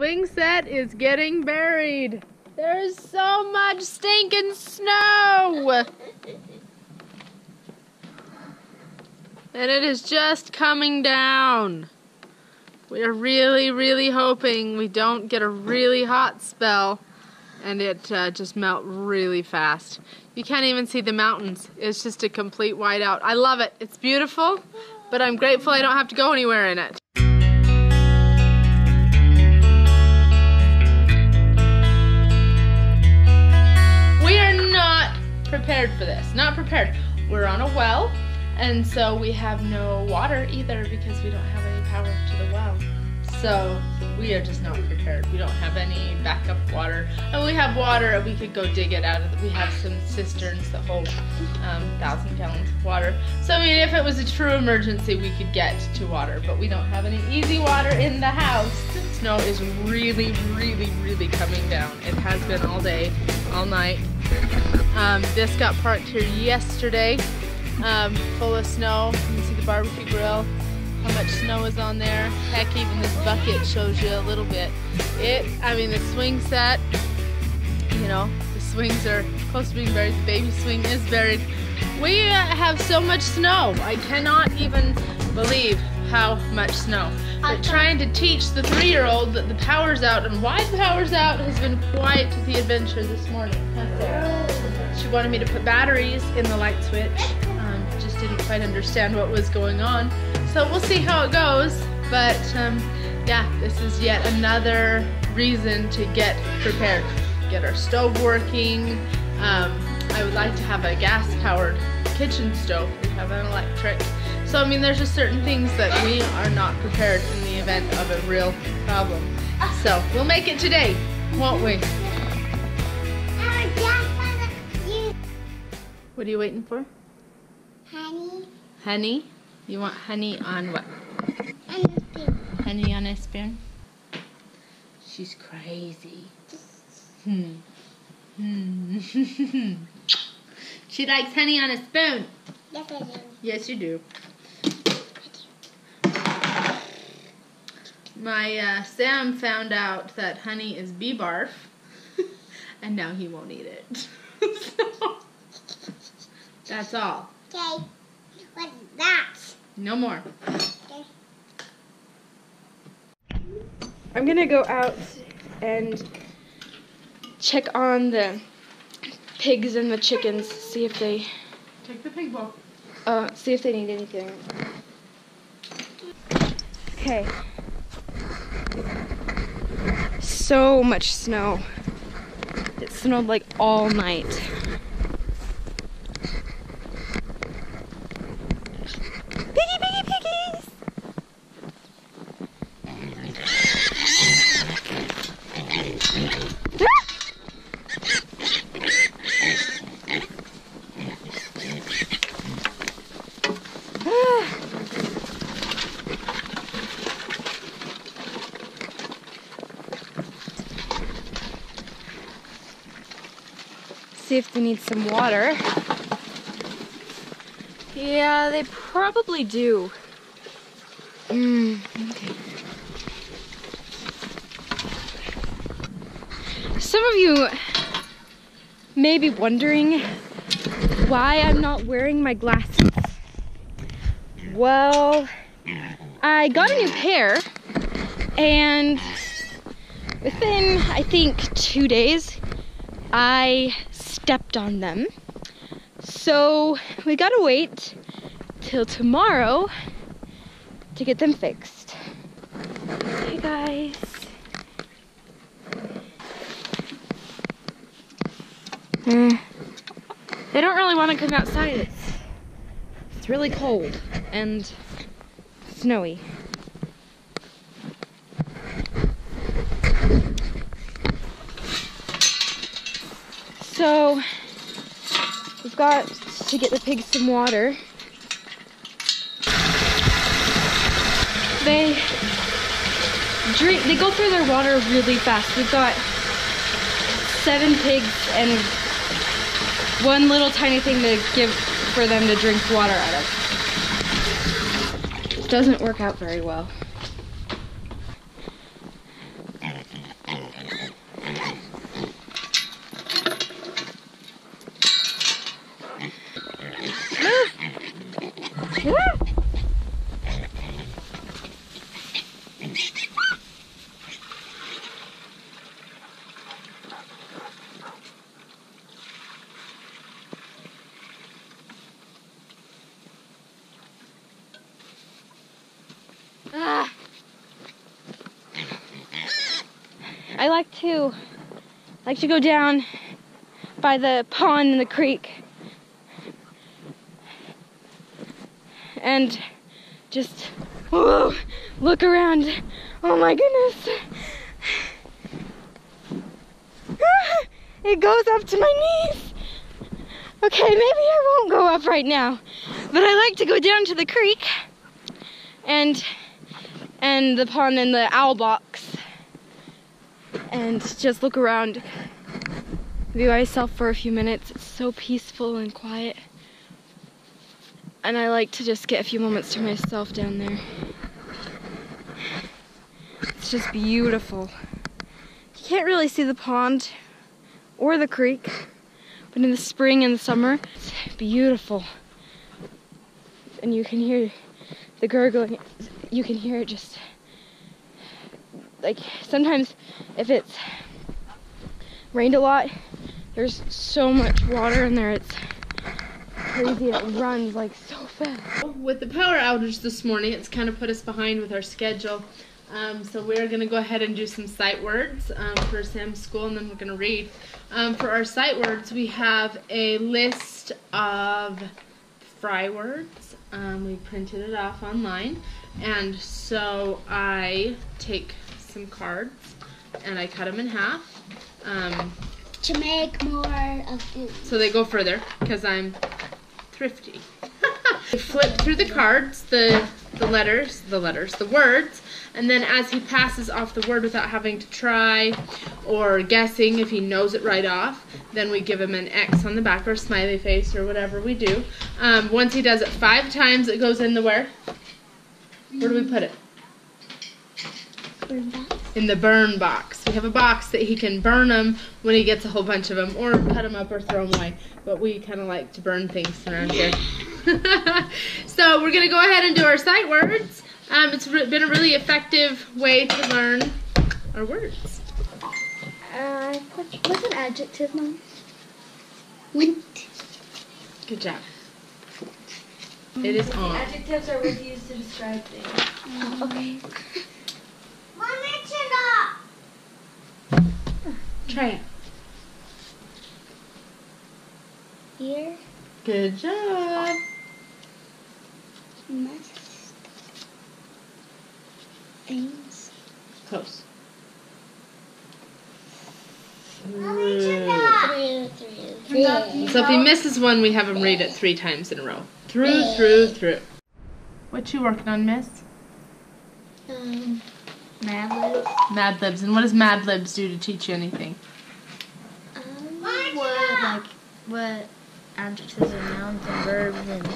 swing set is getting buried. There's so much stinking snow. And it is just coming down. We are really, really hoping we don't get a really hot spell and it uh, just melt really fast. You can't even see the mountains. It's just a complete whiteout. I love it. It's beautiful, but I'm grateful I don't have to go anywhere in it. Prepared for this. Not prepared. We're on a well, and so we have no water either because we don't have any power to the well. So we are just not prepared. We don't have any backup water. And we have water, we could go dig it out of, we have some cisterns that hold um, thousand gallons of water. So I mean, if it was a true emergency, we could get to water, but we don't have any easy water in the house. Snow is really, really, really coming down. It has been all day, all night. Um, this got parked here yesterday, um, full of snow. You can see the barbecue grill how much snow is on there. Heck, even this bucket shows you a little bit. It, I mean, the swing set, you know, the swings are close to being buried. The baby swing is buried. We have so much snow. I cannot even believe how much snow. But trying to teach the three-year-old that the power's out and why the power's out has been quite the adventure this morning. She wanted me to put batteries in the light switch. Um, just didn't quite understand what was going on. So we'll see how it goes. But um, yeah, this is yet another reason to get prepared. Get our stove working. Um, I would like to have a gas-powered kitchen stove. We have an electric. So I mean, there's just certain things that we are not prepared in the event of a real problem. So we'll make it today, won't we? What are you waiting for? Honey, Honey? You want honey on what? and the spoon. Honey on a spoon? She's crazy. Hmm. Hmm. she likes honey on a spoon. Yes, I do. Yes, you do. My uh, Sam found out that honey is bee barf, and now he won't eat it. so, that's all. Okay. What's that? No more. Okay. I'm gonna go out and check on the pigs and the chickens, see if they Take the pig bowl. uh see if they need anything. Okay. So much snow. It snowed like all night. See if they need some water. Yeah, they probably do. Mm, okay. Some of you may be wondering why I'm not wearing my glasses. Well, I got a new pair and within, I think, two days, I stepped on them. So we gotta wait till tomorrow to get them fixed. Hey guys. Eh, They don't really want to come outside. It's, it's really cold and snowy. So we've got to get the pigs some water. They drink they go through their water really fast. We've got seven pigs and one little tiny thing to give for them to drink water out of. Doesn't work out very well. Ah. I like to like to go down by the pond and the creek. And just whoa, look around. Oh my goodness. Ah, it goes up to my knees. Okay, maybe I won't go up right now. But I like to go down to the creek and and the pond and the owl box and just look around. View myself for a few minutes. It's so peaceful and quiet. And I like to just get a few moments to myself down there. It's just beautiful. You can't really see the pond or the creek, but in the spring and the summer, it's beautiful. And you can hear the gurgling. You can hear it just like sometimes if it's rained a lot, there's so much water in there. It's crazy. It runs like so fast. With the power outage this morning, it's kind of put us behind with our schedule. Um, so we're going to go ahead and do some sight words um, for Sam's school, and then we're going to read. Um, for our sight words, we have a list of Fry words. Um, we printed it off online, and so I take some cards and I cut them in half. Um, To make more of food. so they go further because I'm thrifty. Flip through the cards, the the letters, the letters, the words, and then as he passes off the word without having to try or guessing if he knows it right off, then we give him an X on the back or smiley face or whatever we do. Um, once he does it five times, it goes in the where? Where do we put it? In the burn box. We have a box that he can burn them when he gets a whole bunch of them, or cut them up or throw them away. But we kind of like to burn things around here. so we're gonna go ahead and do our sight words. Um, it's re- been a really effective way to learn our words. Uh, what's an adjective, Mom? Wint. Good job. It is on. Adjectives are words used to describe things. Okay. Try it. Here, Good job. must. Things. Close. Through, through, So if he misses one, we have him read it three times in a row. Through, through, through. What you working on, Miss? Um, Mad Libs. Mad Libs. And what does Mad Libs do to teach you anything? Um, what, like, what adjectives and nouns and verbs and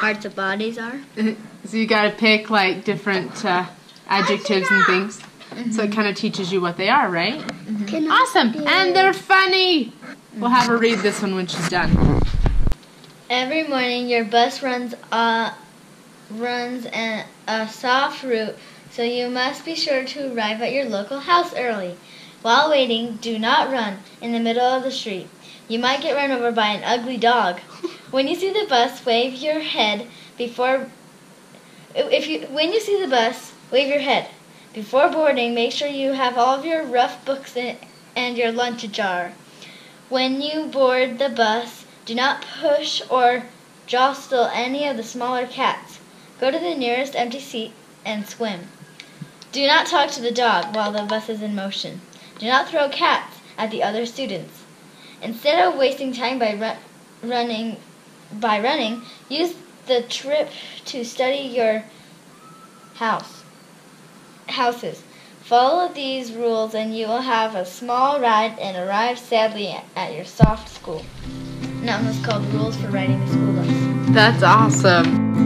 parts of bodies are. So you gotta pick like different uh, adjectives and things. So it kind of teaches you what they are, right? Awesome. And they're funny. We'll have her read this one when she's done. Every morning, your bus runs uh, runs an, a soft route, so you must be sure to arrive at your local house early. While waiting, do not run in the middle of the street. You might get run over by an ugly dog. When you see the bus, wave your head before. If you when you see the bus, wave your head. Before boarding, make sure you have all of your rough books in, and your lunch jar. When you board the bus, do not push or jostle any of the smaller cats. Go to the nearest empty seat and swim. Do not talk to the dog while the bus is in motion. Do not throw cats at the other students. Instead of wasting time by ru- running, by running, use the trip to study your house houses. Follow these rules and you will have a small ride and arrive sadly at your soft school. That was called Rules for Riding the School Bus. That's awesome.